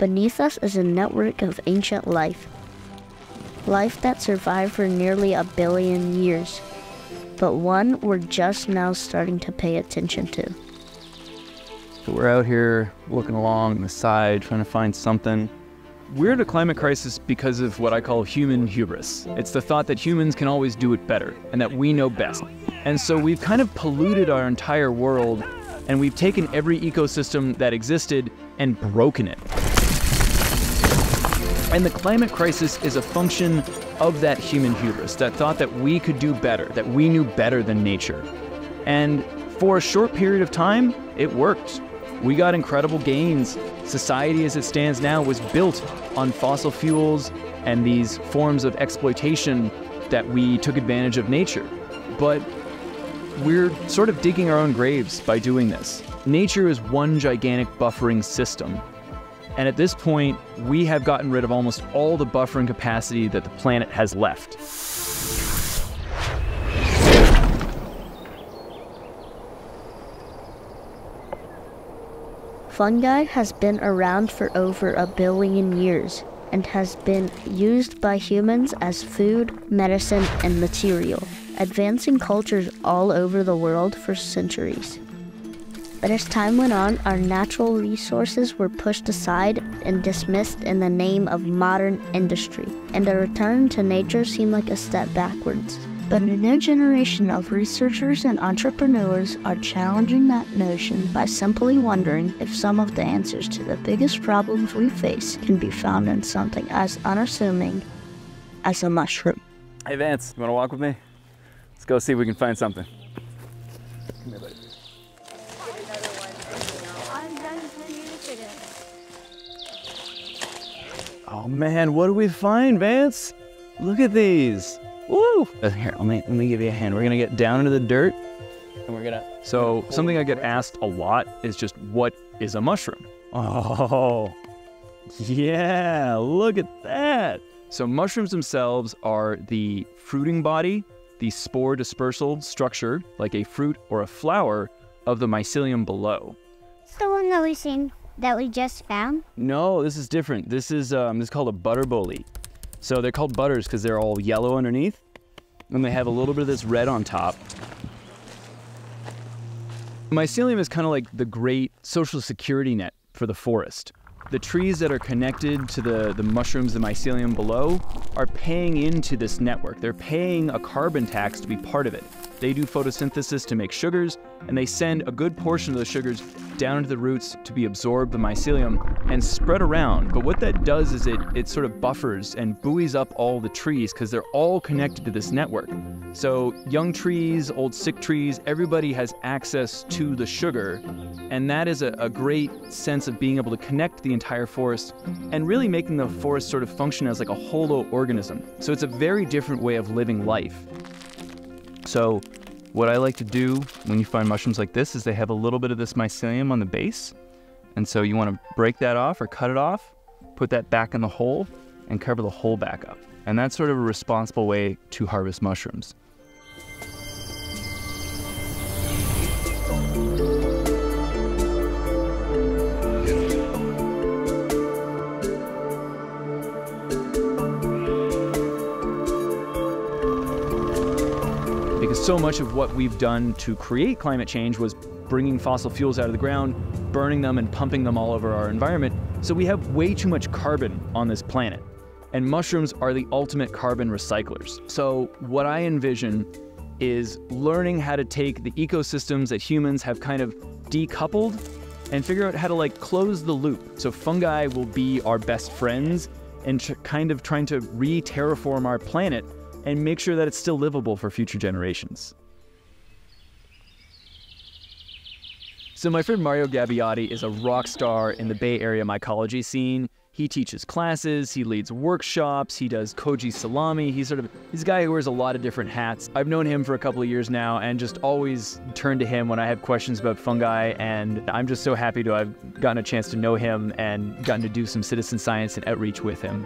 Beneath us is a network of ancient life. Life that survived for nearly a billion years, but one we're just now starting to pay attention to. So we're out here looking along the side, trying to find something. We're in a climate crisis because of what I call human hubris. It's the thought that humans can always do it better and that we know best. And so we've kind of polluted our entire world and we've taken every ecosystem that existed and broken it. And the climate crisis is a function of that human hubris, that thought that we could do better, that we knew better than nature. And for a short period of time, it worked. We got incredible gains. Society as it stands now was built on fossil fuels and these forms of exploitation that we took advantage of nature. But we're sort of digging our own graves by doing this. Nature is one gigantic buffering system. And at this point, we have gotten rid of almost all the buffering capacity that the planet has left. Fungi has been around for over a billion years and has been used by humans as food, medicine, and material, advancing cultures all over the world for centuries. But as time went on, our natural resources were pushed aside and dismissed in the name of modern industry, and a return to nature seemed like a step backwards. But a new generation of researchers and entrepreneurs are challenging that notion by simply wondering if some of the answers to the biggest problems we face can be found in something as unassuming as a mushroom. Hey Vance, you wanna walk with me? Let's go see if we can find something. Come here, Oh man, what do we find, Vance? Look at these. Woo! Uh, Here, let me let me give you a hand. We're gonna get down into the dirt, and we're gonna. So something I get asked a lot is just what is a mushroom? Oh, yeah! Look at that. So mushrooms themselves are the fruiting body, the spore dispersal structure, like a fruit or a flower, of the mycelium below. It's the one that we've seen that we just found. No, this is different. This is um, this is called a butter bolete. So they're called butters because they're all yellow underneath, and they have a little bit of this red on top. Mycelium is kind of like the great social security net for the forest. The trees that are connected to the, the mushrooms, the mycelium below, are paying into this network. They're paying a carbon tax to be part of it. They do photosynthesis to make sugars, and they send a good portion of those sugars down into the roots to be absorbed by the mycelium and spread around. But what that does is it, it sort of buffers and buoys up all the trees because they're all connected to this network. So young trees, old sick trees, everybody has access to the sugar, and that is a, a great sense of being able to connect the entire forest and really making the forest sort of function as like a holo organism. So it's a very different way of living life. So what I like to do when you find mushrooms like this is they have a little bit of this mycelium on the base. And so you want to break that off or cut it off, put that back in the hole, and cover the hole back up. And that's sort of a responsible way to harvest mushrooms. Because so much of what we've done to create climate change was bringing fossil fuels out of the ground, burning them, and pumping them all over our environment. So we have way too much carbon on this planet. And mushrooms are the ultimate carbon recyclers. So, what I envision is learning how to take the ecosystems that humans have kind of decoupled and figure out how to like close the loop. So, fungi will be our best friends and kind of trying to re terraform our planet and make sure that it's still livable for future generations. So my friend Mario Gabbiati is a rock star in the Bay Area mycology scene. He teaches classes, he leads workshops, he does koji salami. He's sort of he's a guy who wears a lot of different hats. I've known him for a couple of years now and just always turn to him when I have questions about fungi and I'm just so happy to have gotten a chance to know him and gotten to do some citizen science and outreach with him.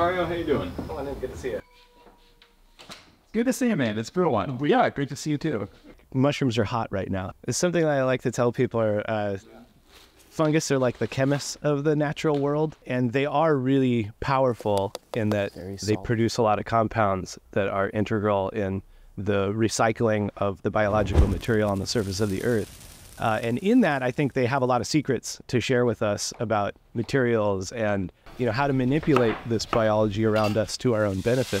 Mario, how you doing? Good to see you. Good to see you, man. It's been a while. Yeah, great to see you too. mushrooms are hot right now. It's something that I like to tell people are uh, fungus are like the chemists of the natural world, and they are really powerful in that they produce a lot of compounds that are integral in the recycling of the biological material on the surface of the earth. Uh, and in that, I think they have a lot of secrets to share with us about materials and you know how to manipulate this biology around us to our own benefit.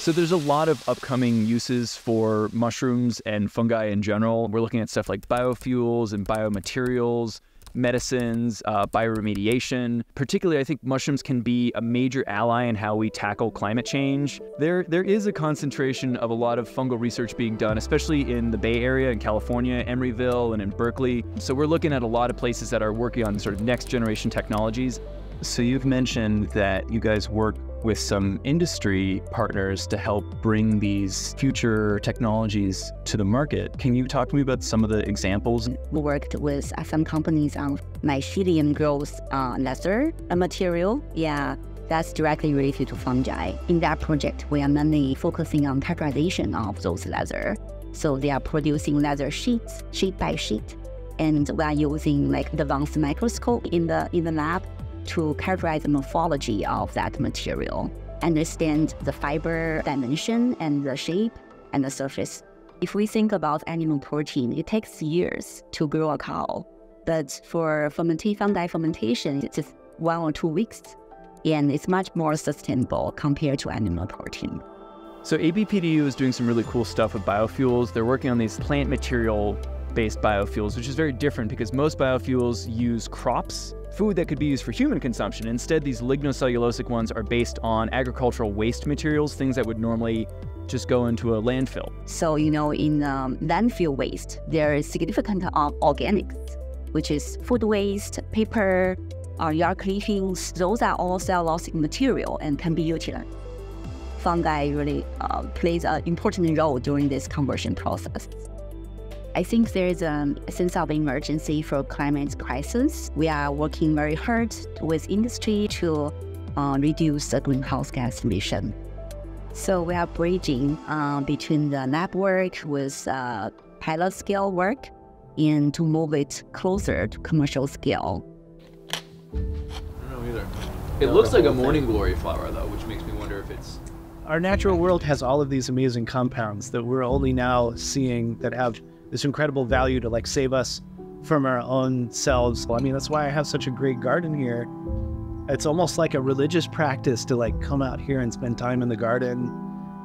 So there's a lot of upcoming uses for mushrooms and fungi in general. We're looking at stuff like biofuels and biomaterials, medicines, uh, bioremediation. Particularly, I think mushrooms can be a major ally in how we tackle climate change. There, there is a concentration of a lot of fungal research being done, especially in the Bay Area in California, Emeryville, and in Berkeley. So we're looking at a lot of places that are working on sort of next generation technologies. So you've mentioned that you guys work with some industry partners to help bring these future technologies to the market. Can you talk to me about some of the examples? We worked with some companies on mycelium growth uh, leather material. Yeah, that's directly related to fungi. In that project, we are mainly focusing on characterization of those leather. So they are producing leather sheets, sheet by sheet, and we are using like the advanced microscope in the in the lab to characterize the morphology of that material, understand the fiber dimension and the shape and the surface. If we think about animal protein, it takes years to grow a cow. But for fermentation, fungi fermentation, it's just one or two weeks. And it's much more sustainable compared to animal protein. So ABPDU is doing some really cool stuff with biofuels. They're working on these plant material based biofuels, which is very different because most biofuels use crops food that could be used for human consumption. Instead, these lignocellulosic ones are based on agricultural waste materials, things that would normally just go into a landfill. So, you know, in um, landfill waste, there is significant of organics, which is food waste, paper, uh, yard clippings. Those are all cellulosic material and can be utilized. Fungi really uh, plays an important role during this conversion process. I think there is a sense of emergency for climate crisis. We are working very hard with industry to uh, reduce the greenhouse gas emission. So we are bridging uh, between the lab work with uh, pilot scale work and to move it closer to commercial scale. I don't know either. It looks like a morning glory flower though, which makes me wonder if it's our natural world has all of these amazing compounds that we're only now seeing that have this incredible value to like save us from our own selves. I mean, that's why I have such a great garden here. It's almost like a religious practice to like come out here and spend time in the garden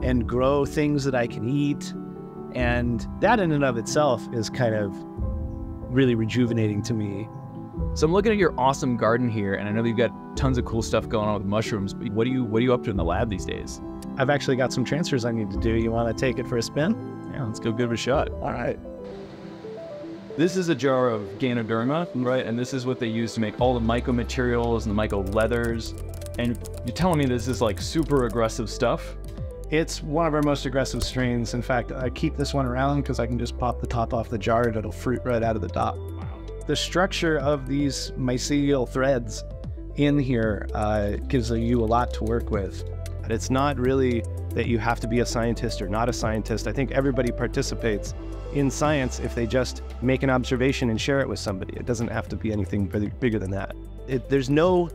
and grow things that I can eat. And that in and of itself is kind of really rejuvenating to me. So I'm looking at your awesome garden here, and I know you've got tons of cool stuff going on with mushrooms. But what are you what are you up to in the lab these days? I've actually got some transfers I need to do. You want to take it for a spin? Yeah, let's go give it a shot. All right. This is a jar of Ganoderma, right? And this is what they use to make all the myco materials and the myco leathers. And you're telling me this is like super aggressive stuff? It's one of our most aggressive strains. In fact, I keep this one around because I can just pop the top off the jar and it'll fruit right out of the top. The structure of these mycelial threads in here uh, gives you a lot to work with. It's not really that you have to be a scientist or not a scientist. I think everybody participates in science if they just make an observation and share it with somebody. It doesn't have to be anything bigger than that. It, there's no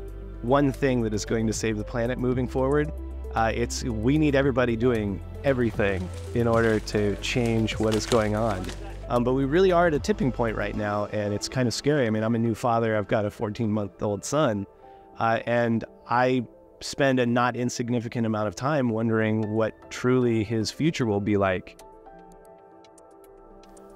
one thing that is going to save the planet moving forward. Uh, it's we need everybody doing everything in order to change what is going on. Um, but we really are at a tipping point right now, and it's kind of scary. I mean, I'm a new father. I've got a 14 month old son, uh, and I spend a not insignificant amount of time wondering what truly his future will be like.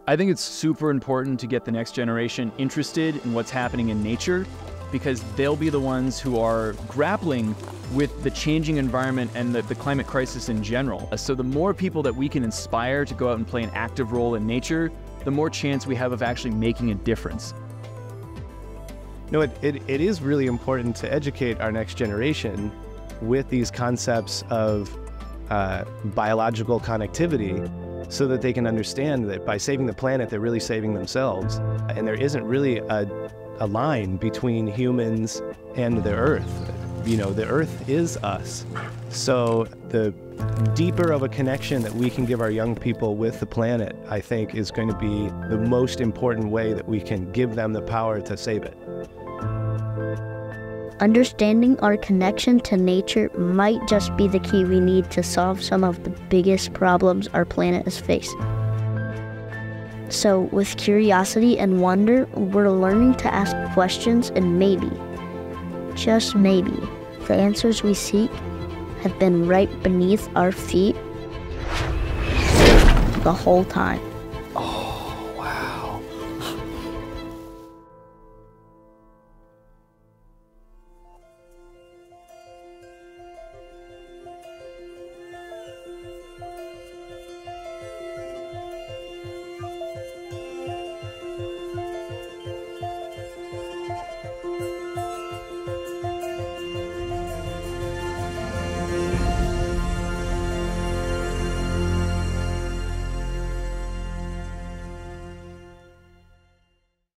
I think it's super important to get the next generation interested in what's happening in nature because they'll be the ones who are grappling with the changing environment and the, the, climate crisis in general. So, the more people that we can inspire to go out and play an active role in nature, the more chance we have of actually making a difference. No, it, it, it is really important to educate our next generation with these concepts of uh, biological connectivity so that they can understand that by saving the planet, they're really saving themselves. And there isn't really a, a line between humans and the earth. you know, the earth is us. So the deeper of a connection that we can give our young people with the planet, I think, is going to be the most important way that we can give them the power to save it. Understanding our connection to nature might just be the key we need to solve some of the biggest problems our planet is faced. So, with curiosity and wonder, we're learning to ask questions and maybe, just maybe, the answers we seek have been right beneath our feet the whole time.